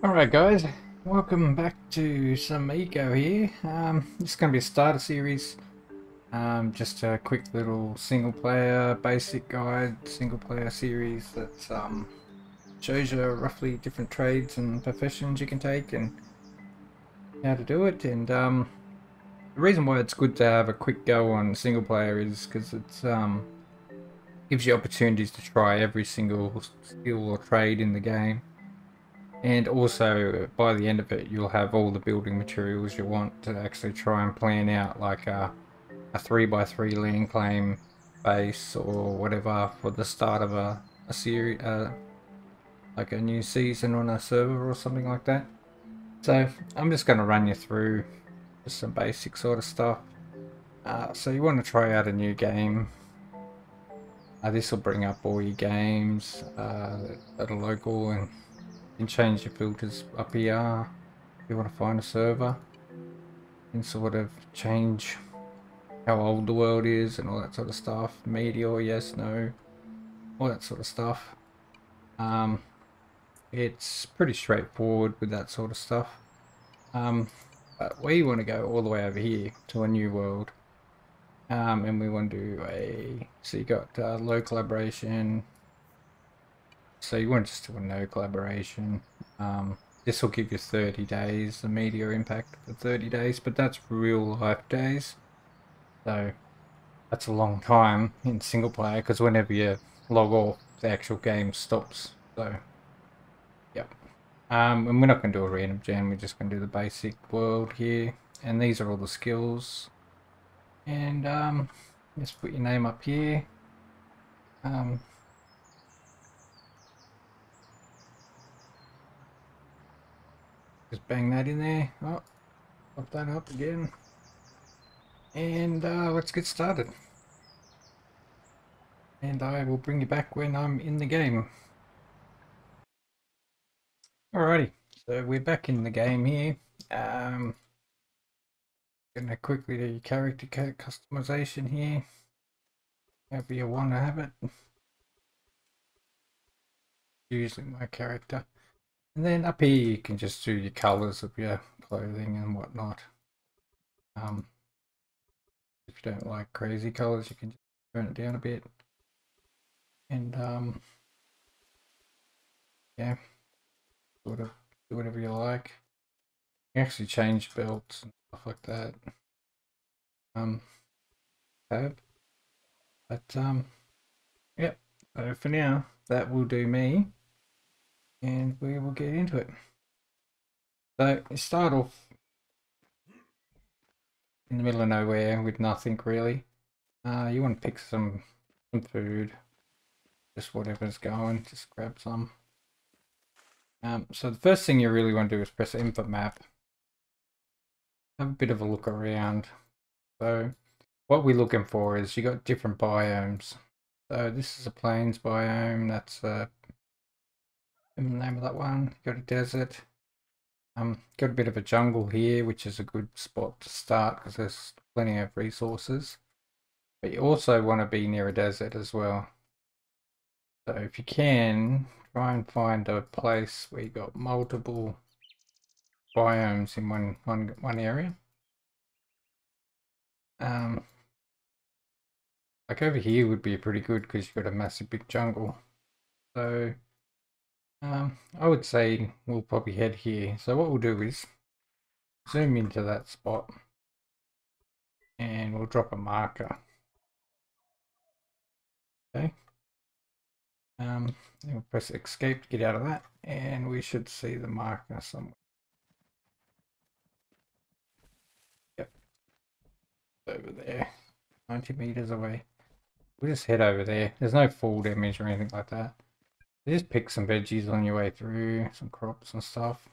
Alright guys, welcome back to some Eco here. Um, this is going to be a starter series. Um, just a quick little single player basic guide, single player series that um, shows you roughly different trades and professions you can take and how to do it. And um, the reason why it's good to have a quick go on single player is because it um, gives you opportunities to try every single skill or trade in the game and also by the end of it you'll have all the building materials you want to actually try and plan out like a, a 3x3 land claim base or whatever for the start of a, a series uh, like a new season on a server or something like that. So I'm just going to run you through just some basic sort of stuff. Uh, so you want to try out a new game. Uh, this will bring up all your games uh, that are local and can change your filters up here if you want to find a server. And sort of change how old the world is and all that sort of stuff. Meteor yes no. All that sort of stuff. Um, it's pretty straightforward with that sort of stuff. Um, but we want to go all the way over here to a new world. Um, and we want to do a so you got uh, low collaboration so you want just to do a no collaboration. Um, this will give you 30 days, the meteor impact for 30 days, but that's real life days. So that's a long time in single player because whenever you log off, the actual game stops. So, yep. Um, and we're not going to do a random gen, we're just going to do the basic world here. And these are all the skills. And um, just put your name up here. Um, Just bang that in there. Oh, pop that up again. And uh, let's get started. And I will bring you back when I'm in the game. Alrighty, so we're back in the game here. Um, gonna quickly do character customization here. However you want to have it. Usually my character. And then up here you can just do your colors of your clothing and whatnot. Um, if you don't like crazy colors, you can just turn it down a bit. And um, yeah, sort of do whatever you like. You actually change belts and stuff like that. Um, tab. But um, yep. So for now, that will do me and we will get into it. So start off in the middle of nowhere with nothing really. Uh, you want to pick some, some food, just whatever's going, just grab some. Um, so the first thing you really want to do is press input map. Have a bit of a look around. So what we're looking for is you got different biomes. So this is a plains biome, that's a the name of that one. Got a desert. Um, got a bit of a jungle here, which is a good spot to start because there's plenty of resources. But you also want to be near a desert as well. So if you can, try and find a place where you got multiple biomes in one one one area. Um, like over here would be pretty good because you've got a massive big jungle. So um, I would say we'll probably head here. So what we'll do is zoom into that spot and we'll drop a marker. Okay. Um, we'll press escape to get out of that and we should see the marker somewhere. Yep. Over there, 90 meters away. We'll just head over there. There's no fall damage or anything like that. Just pick some veggies on your way through, some crops and stuff.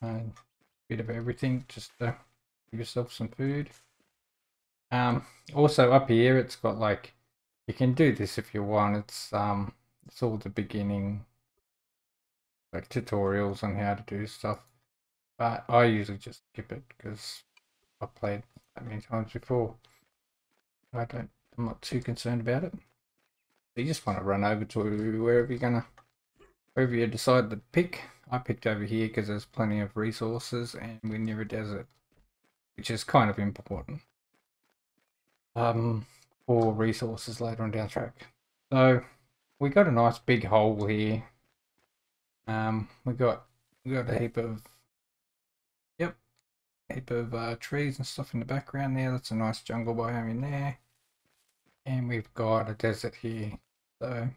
And a bit of everything just to give yourself some food. Um, also up here it's got like, you can do this if you want, it's um, it's all the beginning like tutorials on how to do stuff. But I usually just skip it because I've played that many times before. I don't, I'm not too concerned about it you just want to run over to wherever you're gonna wherever you decide to pick. I picked over here because there's plenty of resources and we're near a desert, which is kind of important um, for resources later on down track. So we got a nice big hole here. Um, we got we got a heap of yep, heap of uh, trees and stuff in the background there. That's a nice jungle biome in there, and we've got a desert here. So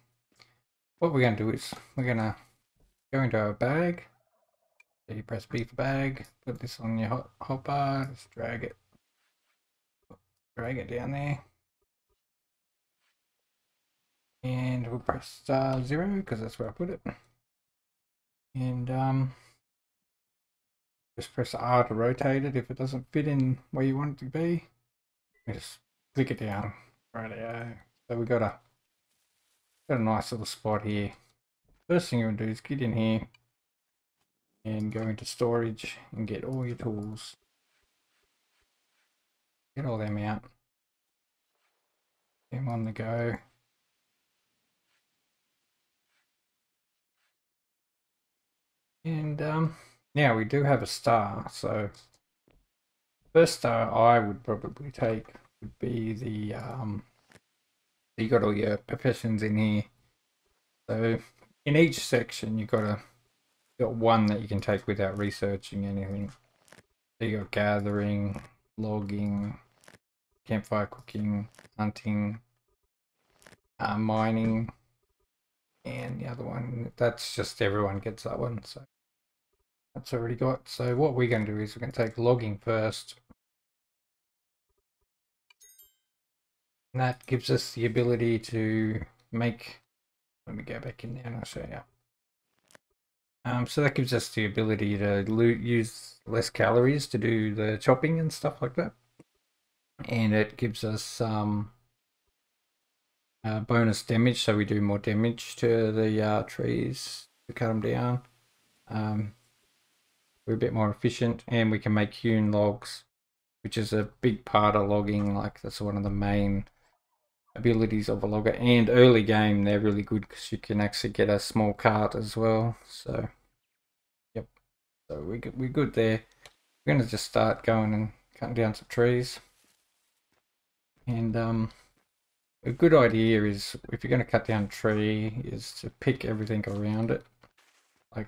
what we're gonna do is we're gonna go into our bag. So you press B for bag. Put this on your hot hopper. Just drag it, drag it down there and we'll press uh, zero because that's where I put it. And um, just press R to rotate it if it doesn't fit in where you want it to be. Just click it down. Right there. So we got a got a nice little spot here. First thing you want to do is get in here and go into storage and get all your tools. Get all them out. Them on the go. And um, now we do have a star, so first star I would probably take would be the um, you got all your professions in here. So in each section you got a got one that you can take without researching anything. So you got gathering, logging, campfire cooking, hunting, uh, mining, and the other one that's just everyone gets that one so that's already got so what we're going to do is we're going to take logging first and that gives us the ability to make let me go back in there and I'll show you um, so that gives us the ability to use less calories to do the chopping and stuff like that and it gives us um, uh, bonus damage, so we do more damage to the uh, trees to cut them down. Um, we're a bit more efficient, and we can make hewn logs, which is a big part of logging. Like that's one of the main abilities of a logger. And early game, they're really good because you can actually get a small cart as well. So, yep. So we we're good there. We're gonna just start going and cutting down some trees, and um a good idea is if you're going to cut down a tree is to pick everything around it like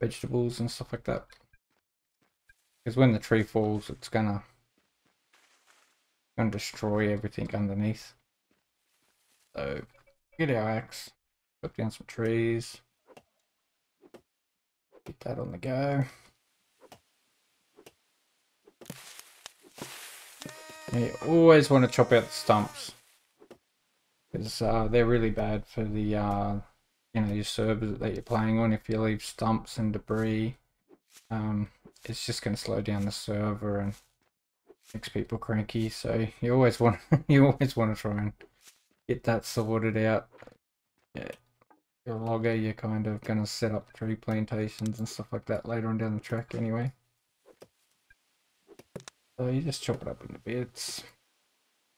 vegetables and stuff like that because when the tree falls it's gonna gonna destroy everything underneath so get our axe cut down some trees get that on the go You always want to chop out the stumps. Because uh, they're really bad for the, uh, you know, your servers that you're playing on. If you leave stumps and debris, um, it's just going to slow down the server and makes people cranky. So you always want, you always want to try and get that sorted out. Yeah. Your logger, you're kind of going to set up tree plantations and stuff like that later on down the track anyway. So you just chop it up into bits.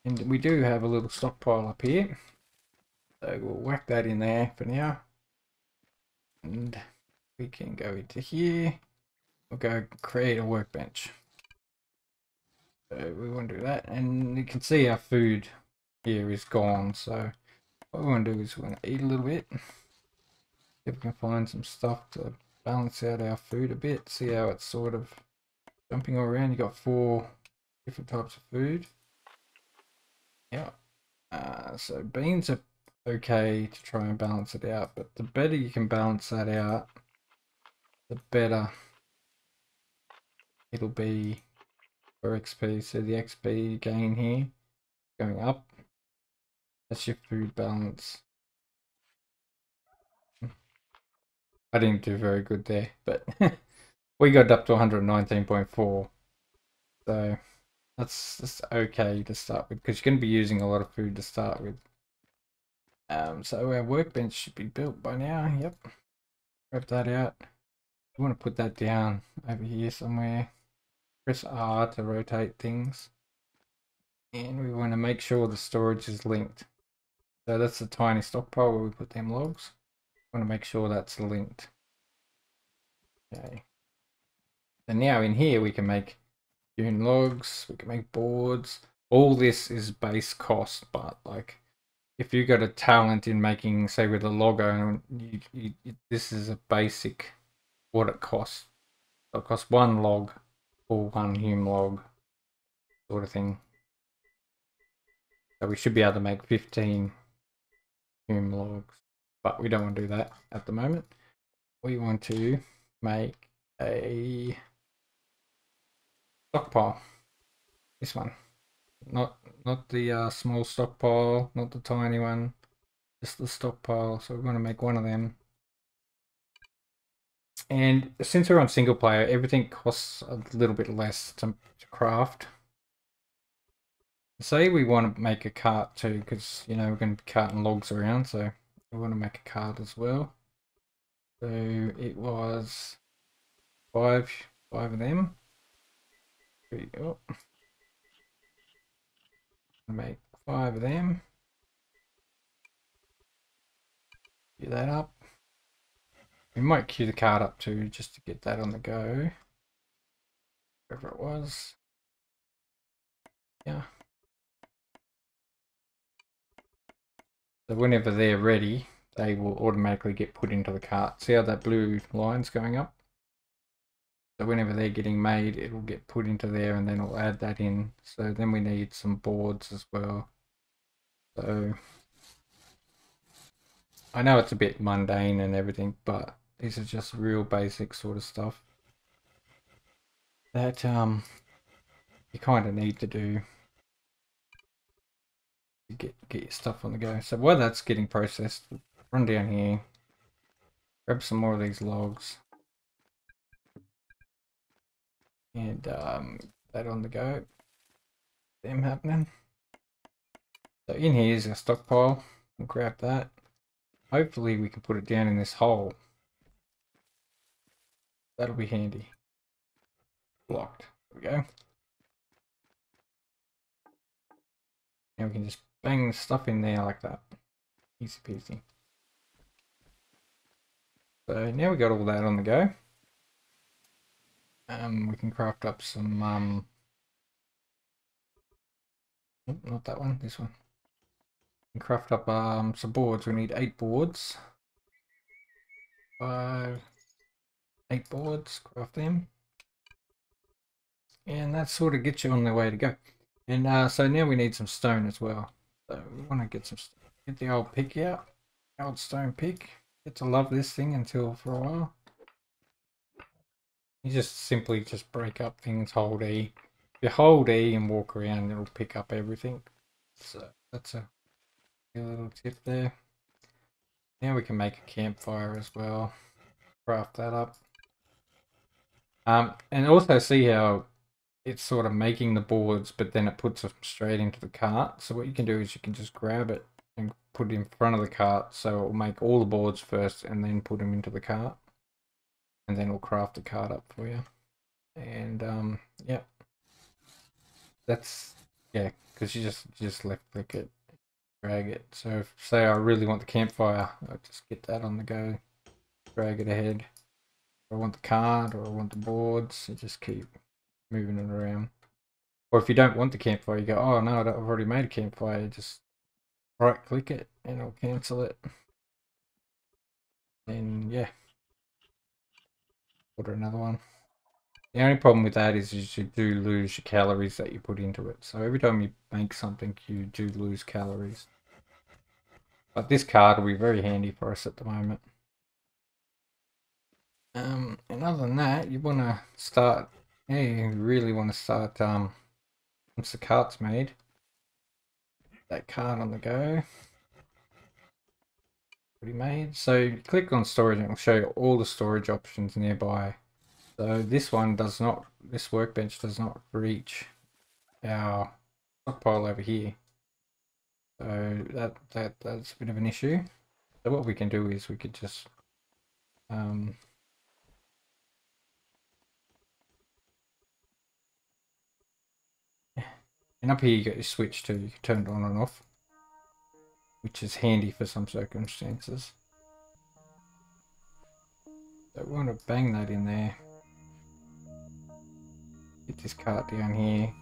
And we do have a little stockpile up here. So we'll whack that in there for now. And we can go into here. We'll go create a workbench. So we want to do that. And you can see our food here is gone. So what we want to do is we want to eat a little bit. See if we can find some stuff to balance out our food a bit. See how it's sort of jumping all around. You got four different types of food. Yeah. Uh, so beans are okay to try and balance it out, but the better you can balance that out, the better it'll be for XP. So the XP gain here going up. That's your food balance. I didn't do very good there, but we got up to 119.4. So that's, that's okay to start with because you're going to be using a lot of food to start with. Um, so our workbench should be built by now. Yep. Grab that out. We want to put that down over here somewhere. Press R to rotate things. And we want to make sure the storage is linked. So that's the tiny stockpile where we put them logs. want to make sure that's linked. Okay. And now in here we can make hewn logs, we can make boards. All this is base cost, but like if you got a talent in making, say with a logger, you, you, this is a basic what it costs. it costs one log or one hewn log sort of thing. So we should be able to make 15 hewn logs, but we don't want to do that at the moment. We want to make a stockpile. This one. Not not the uh, small stockpile, not the tiny one, just the stockpile. So we're going to make one of them. And since we're on single player, everything costs a little bit less to, to craft. Say we want to make a cart too, because, you know, we're going to be carting logs around, so we want to make a cart as well. So it was five, five of them. There you go. Make five of them. Do that up. We might queue the card up too, just to get that on the go. Wherever it was. Yeah. So whenever they're ready, they will automatically get put into the cart. See how that blue line's going up? So whenever they're getting made, it will get put into there and then it'll add that in. So then we need some boards as well. So I know it's a bit mundane and everything, but these are just real basic sort of stuff that um you kind of need to do to get get your stuff on the go. So while that's getting processed, run down here, grab some more of these logs and um, that on the go. Them happening. So in here is our stockpile. We'll grab that. Hopefully we can put it down in this hole. That'll be handy. Blocked. There we go. And we can just bang stuff in there like that. Easy peasy. So now we got all that on the go. Um, we can craft up some, um, not that one, this one. We can craft up um, some boards. We need eight boards. Five, boards, craft them. And that sort of gets you on the way to go. And uh, so now we need some stone as well. So we want to get some, get the old pick out, old stone pick. Get to love this thing until for a while. You just simply just break up things, hold E. If you hold E and walk around, it'll pick up everything. So that's a little tip there. Now we can make a campfire as well. Craft that up. Um, and also see how it's sort of making the boards, but then it puts them straight into the cart. So what you can do is you can just grab it and put it in front of the cart. So it will make all the boards first and then put them into the cart and then we'll craft the cart up for you. And um, yeah, that's yeah, because you just just left click it, drag it. So if say I really want the campfire, I just get that on the go, drag it ahead. I want the card or I want the boards, you just keep moving it around. Or if you don't want the campfire, you go, oh no, I've already made a campfire. Just right click it and it'll cancel it. And yeah. Order another one. The only problem with that is you do lose your calories that you put into it. So every time you make something, you do lose calories. But this card will be very handy for us at the moment. Um, and other than that, you want to start, yeah, you really want to start, um, once the cart's made, that card on the go pretty made. So click on storage and it will show you all the storage options nearby. So this one does not, this workbench does not reach our stockpile over here. So that, that that's a bit of an issue. So what we can do is we could just um, and up here you get your switch too, you can turn it on and off which is handy for some circumstances. We want to bang that in there. Get this cart down here.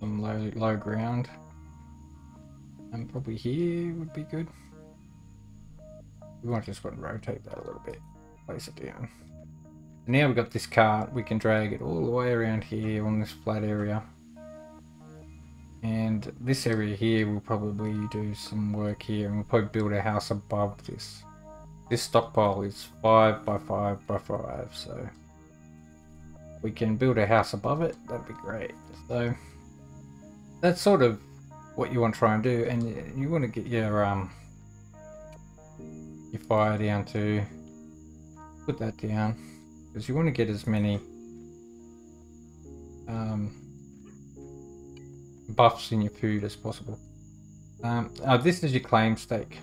Some low, low ground. And probably here would be good. We to just want to rotate that a little bit. Place it down. now we've got this cart, we can drag it all the way around here on this flat area. And this area here, we'll probably do some work here and we'll probably build a house above this. This stockpile is 5 by 5 by 5, so we can build a house above it, that'd be great. So that's sort of what you want to try and do, and you want to get your um your fire down to put that down because you want to get as many um, buffs in your food as possible. Um, oh, this is your claim stake.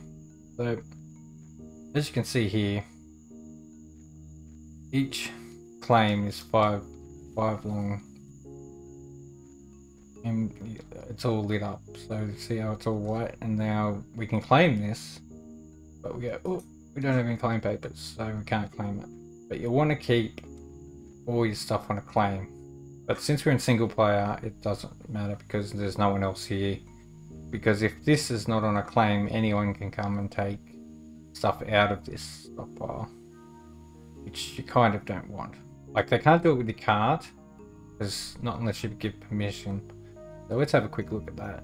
So, as you can see here, each claim is five five long, and it's all lit up. So see how it's all white, and now we can claim this, but we go, oh, we don't have any claim papers, so we can't claim it. But you want to keep all your stuff on a claim. But since we're in single player, it doesn't matter because there's no one else here. Because if this is not on a claim, anyone can come and take stuff out of this stockpile. Which you kind of don't want. Like they can't do it with the card, because not unless you give permission. So let's have a quick look at that.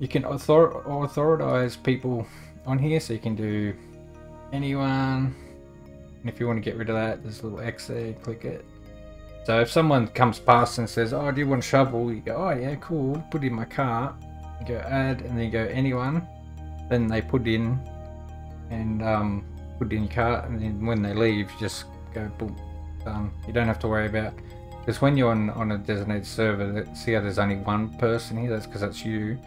You can author authorize people on here, so you can do anyone. And if you want to get rid of that, there's a little X there, click it. So if someone comes past and says, oh, do you want a shovel? You go, oh yeah, cool, put in my cart. You go add, and then you go anyone. Then they put in, and um, put in your cart, and then when they leave, you just go boom, done. You don't have to worry about because when you're on, on a designated server, see how there's only one person here, that's because that's you.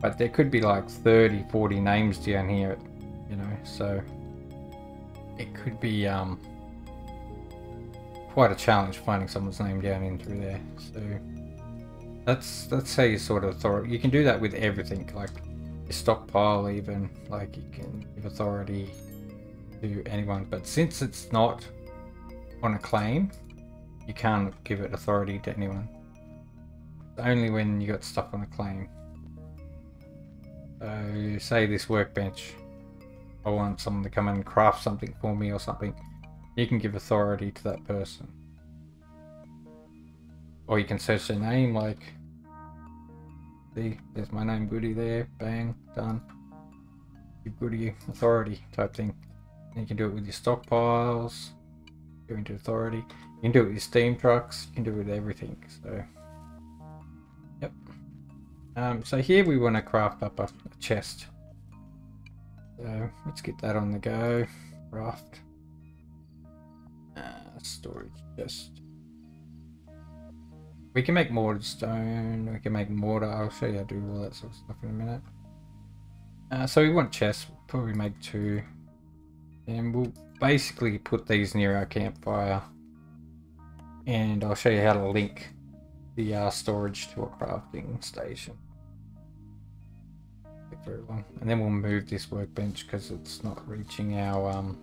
But there could be like 30, 40 names down here, you know, so it could be um, quite a challenge finding someone's name down in through there. So that's that's how you sort of authority. You can do that with everything, like stockpile, even like you can give authority to anyone. But since it's not on a claim, you can't give it authority to anyone. only when you got stuff on a claim. So say this workbench, I want someone to come and craft something for me or something. You can give authority to that person. Or you can search their name like, see, there's my name Goody there, bang, done. Give Goody authority type thing. And you can do it with your stockpiles, go into authority. You can do it with your steam trucks, you can do it with everything, so. Yep. Um, so here we want to craft up a, a chest. So let's get that on the go. Craft. Storage chest. We can make mortar stone, we can make mortar, I'll show you how to do all that sort of stuff in a minute. Uh, so we want chests, we'll probably make two. And we'll basically put these near our campfire and I'll show you how to link the uh, storage to a crafting station. Very long. And then we'll move this workbench because it's not reaching our um,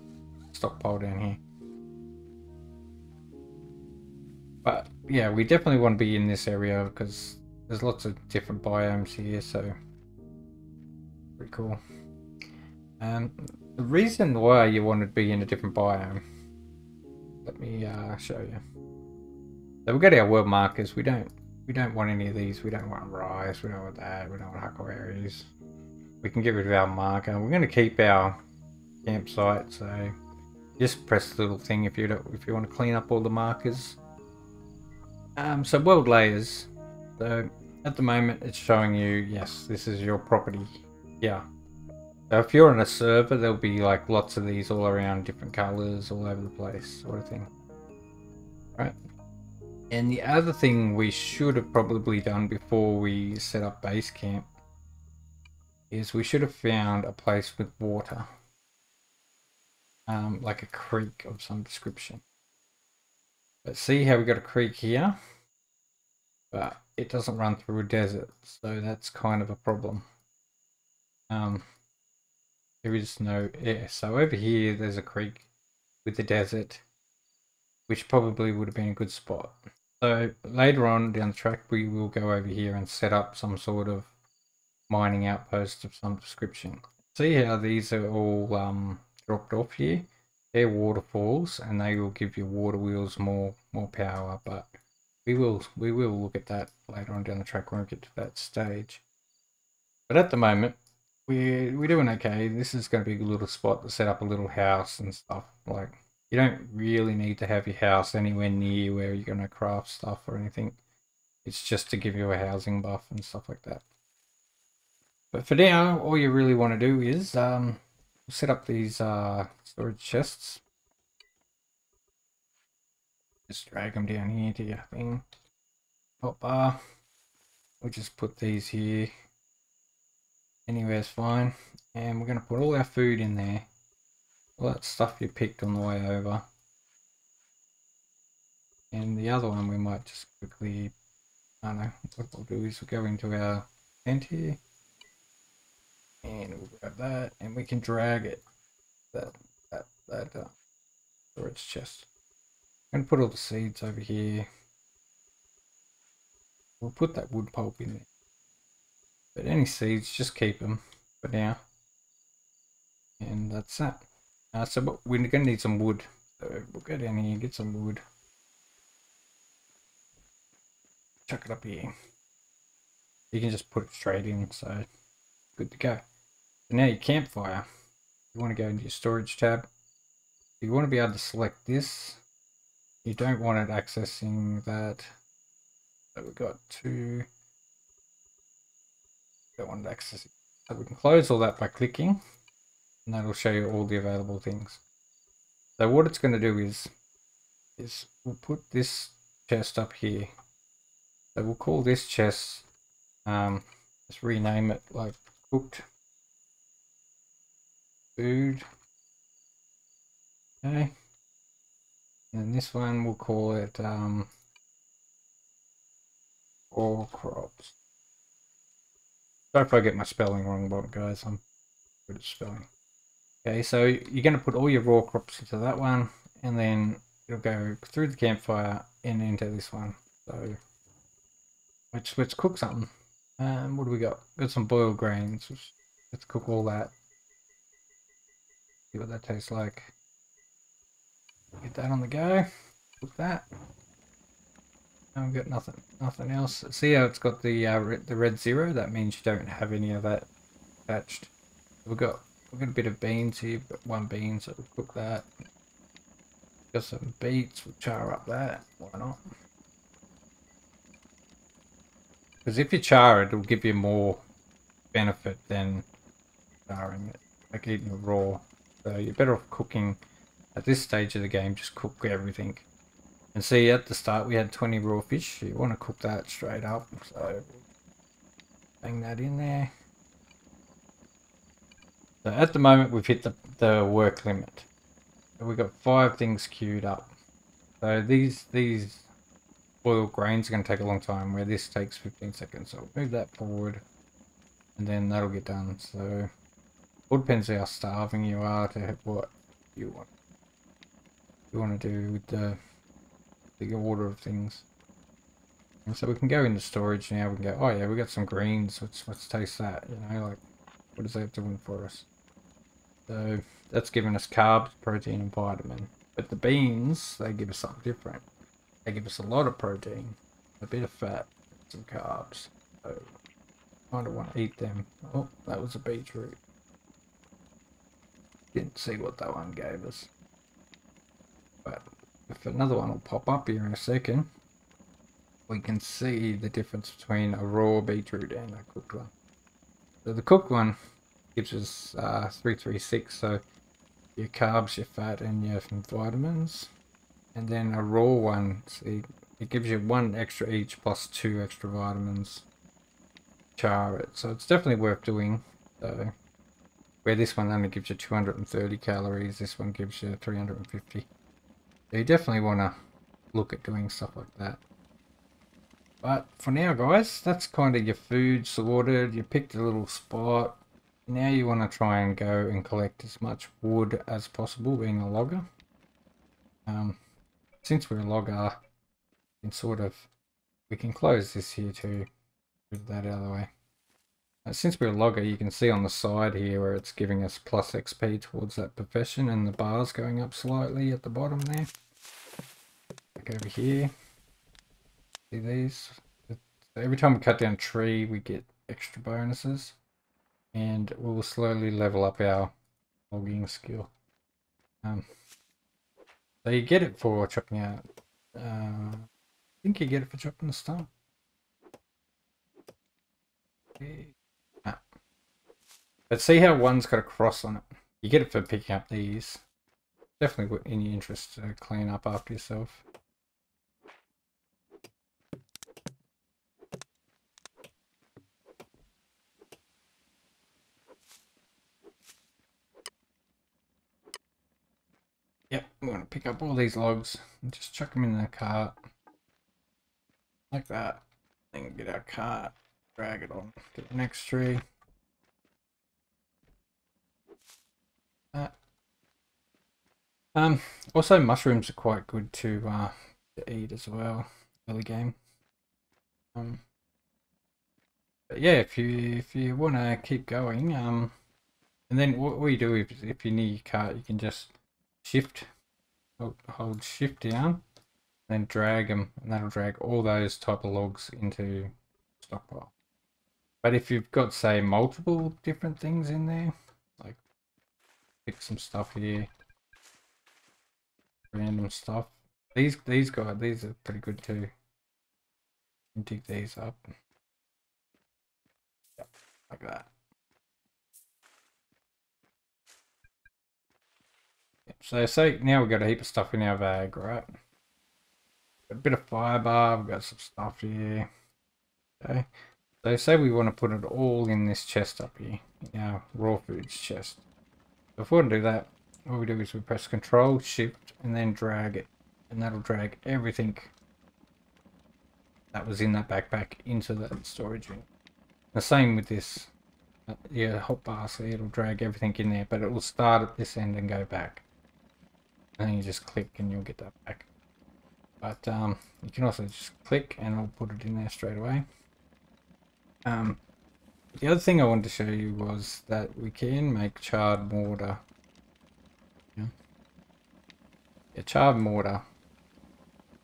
stockpile down here. But yeah, we definitely want to be in this area because there's lots of different biomes here, so pretty cool. Um, the reason why you want to be in a different biome, let me uh, show you. So we've got our world markers. We don't we don't want any of these. We don't want rice. We don't want that. We don't want huckleberries. We can get rid of our marker. We're going to keep our campsite. So just press the little thing if you if you want to clean up all the markers. Um, so world layers. So at the moment it's showing you yes this is your property. Yeah. So if you're on a server, there'll be like lots of these all around, different colors, all over the place, sort of thing. Right. And the other thing we should have probably done before we set up base camp is we should have found a place with water. Um, like a creek of some description. But see how we got a creek here? But it doesn't run through a desert, so that's kind of a problem. Um, there is no air. So over here, there's a creek with the desert, which probably would have been a good spot. So later on down the track, we will go over here and set up some sort of mining outpost of some description. See how these are all um, dropped off here? They're waterfalls and they will give your water wheels more more power, but we will we will look at that later on down the track when we get to that stage. But at the moment, we're we're doing okay. This is going to be a little spot to set up a little house and stuff. Like you don't really need to have your house anywhere near where you're going to craft stuff or anything. It's just to give you a housing buff and stuff like that. But for now, all you really want to do is um, set up these uh, storage chests. Just drag them down here to your thing. Hot bar. We'll just put these here. Anywhere's fine. And we're going to put all our food in there. All that stuff you picked on the way over. And the other one we might just quickly, I don't know, what we'll do is we'll go into our tent here. And we'll grab that and we can drag it. That, that, that uh, storage chest. I'm put all the seeds over here. We'll put that wood pulp in there. But any seeds, just keep them for now. And that's that. Uh, so we're going to need some wood. So we'll go down here, get some wood. Chuck it up here. You can just put it straight in, so good to go. So now your campfire. You want to go into your storage tab. You want to be able to select this you don't want it accessing that. So we've got two. Don't want it accessing. So we can close all that by clicking, and that'll show you all the available things. So what it's going to do is, is we'll put this chest up here. So we'll call this chest, um, let's rename it like cooked food. Okay. And this one we'll call it um, crops. Sorry if I get my spelling wrong, but guys, I'm good at spelling. Okay, so you're going to put all your raw crops into that one, and then it'll go through the campfire and into this one. So let's let's cook something. Um, what do we got? Got some boiled grains. Let's cook all that. See what that tastes like. Get that on the go. Put that. I've got nothing, nothing else. See how it's got the uh, the red zero? That means you don't have any of that attached. We've got we've got a bit of beans here, but one bean, so we'll cook that. Got some beets. We'll char up that. Why not? Because if you char it, it'll give you more benefit than charring it, like eating it raw. So you're better off cooking at this stage of the game, just cook everything. And see, at the start we had 20 raw fish. You want to cook that straight up. So, bang that in there. So at the moment we've hit the, the work limit. We've got five things queued up. So these these boiled grains are going to take a long time, where this takes 15 seconds. So move that forward, and then that'll get done. So all depends how starving you are to what you want you want to do with the, the order of things. And so we can go into storage now. We can go, oh yeah, we got some greens. Let's let's taste that. You know, like what is that doing for us? So that's giving us carbs, protein, and vitamin. But the beans, they give us something different. They give us a lot of protein, a bit of fat, some carbs. So kind of want to eat them. Oh, that was a beetroot. Didn't see what that one gave us. But if another one will pop up here in a second, we can see the difference between a raw beetroot and a cooked one. So the cooked one gives us uh, 336, so your carbs, your fat, and your vitamins. And then a raw one, see, it gives you one extra each plus two extra vitamins. Char it, so it's definitely worth doing. So, where this one only gives you 230 calories, this one gives you 350 So you definitely want to look at doing stuff like that. But for now, guys, that's kind of your food sorted. You picked a little spot. now you want to try and go and collect as much wood as possible being a logger. Um, since we're a logger, in sort of, we can close this here too, move that out of the way. Uh, since we're a logger, you can see on the side here where it's giving us plus XP towards that profession and the bars going up slightly at the bottom there. Back over here, see these? every time we cut down a tree, we get extra bonuses and we'll slowly level up our logging skill. Um, so you get it for chopping out, uh, I think you get it for chopping the stump. Ah. But see how one's got a cross on it? You get it for picking up these. Definitely in your interest to clean up after yourself. Yep, I'm going to pick up all these logs and just chuck them in the cart. Like that. Then get our cart, drag it on, get the next tree. Um, also mushrooms are quite good to, uh, to eat as well, early game. Um, yeah, if you if you want to keep going, um, and then what we do if if you need your cart, you can just shift, hold, hold shift down, then drag them, and that'll drag all those type of logs into stockpile. But if you've got, say, multiple different things in there, like pick some stuff here, random stuff. These these guys, these are pretty good too. Dig these up. Yep, like that. So say now we've got a heap of stuff in our bag, right? A bit of fiber, we've got some stuff here. Okay. So say we want to put it all in this chest up here, in our raw foods chest. Before we want to do that, what we do is we press Control, Shift, and then drag it. And that'll drag everything that was in that backpack into that storage unit. The same with this. Uh, yeah, hotbar, so it'll drag everything in there, but it will start at this end and go back and you just click and you'll get that back. But um, you can also just click and it'll put it in there straight away. Um, the other thing I wanted to show you was that we can make charred mortar. Yeah, yeah charred mortar.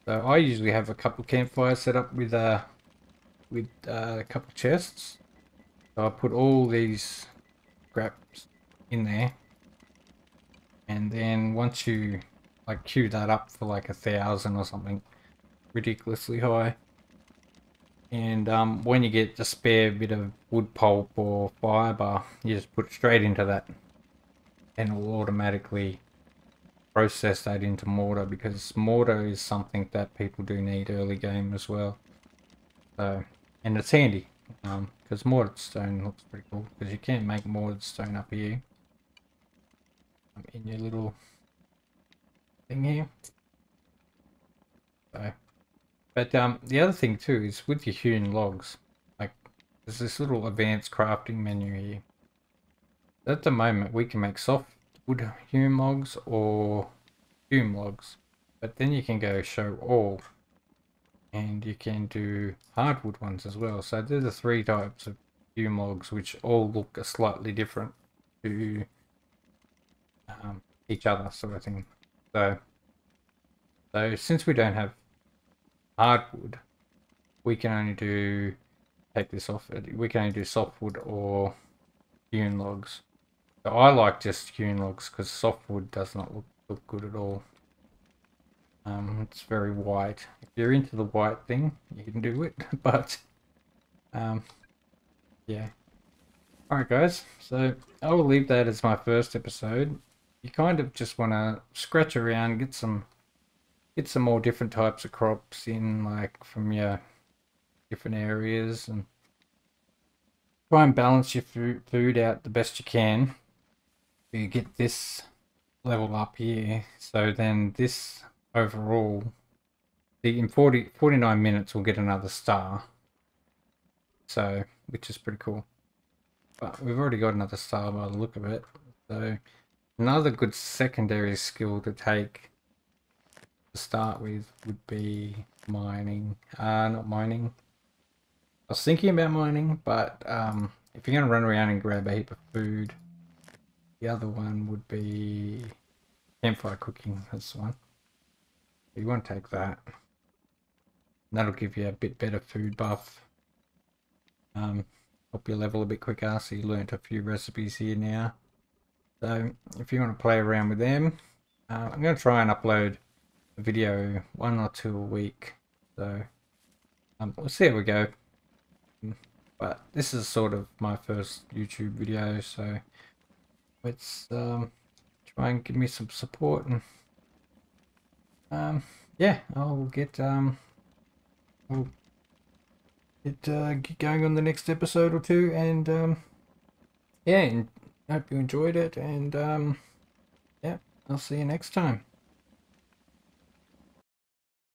So I usually have a couple campfires set up with uh, with uh, a couple chests. So I put all these scraps in there and then once you like queue that up for like a thousand or something ridiculously high and um, when you get the spare bit of wood pulp or fiber you just put straight into that. And it will automatically process that into mortar because mortar is something that people do need early game as well. So and it's handy because um, mortared stone looks pretty cool because you can't make mortar stone up here in your little thing here. So, but um, the other thing too is with your hewn logs, like there's this little advanced crafting menu here. At the moment, we can make soft wood hewn logs or hewn logs, but then you can go show all, and you can do hardwood ones as well. So there's the three types of hewn logs, which all look slightly different to um, each other sort of thing. So, so since we don't have hardwood, we can only do, take this off, we can only do softwood or hewn logs. So I like just hewn logs because softwood does not look, look good at all. Um, it's very white. If you're into the white thing, you can do it, but um, yeah. Alright guys, so I will leave that as my first episode you kind of just want to scratch around, get some get some more different types of crops in, like from your different areas, and try and balance your food, out the best you can. You get this level up here, so then this overall, the in 40, 49 minutes we'll get another star. So, which is pretty cool. but we've already got another star by the look of it. So another good secondary skill to take to start with would be mining. Uh, not mining. I was thinking about mining, but um, if you're going to run around and grab a heap of food, the other one would be campfire cooking. That's the one. You want to take that. That'll give you a bit better food buff. Um, help you level a bit quicker. So you learnt a few recipes here now. So if you want to play around with them, uh, I'm going to try and upload a video one or two a week. So um, we'll see how we go. But this is sort of my first YouTube video, so let's um, try and give me some support and um, yeah, I'll get um, I'll get, uh, get going on the next episode or two, and um, yeah, hope you enjoyed it, and um, yeah, I'll see you next time.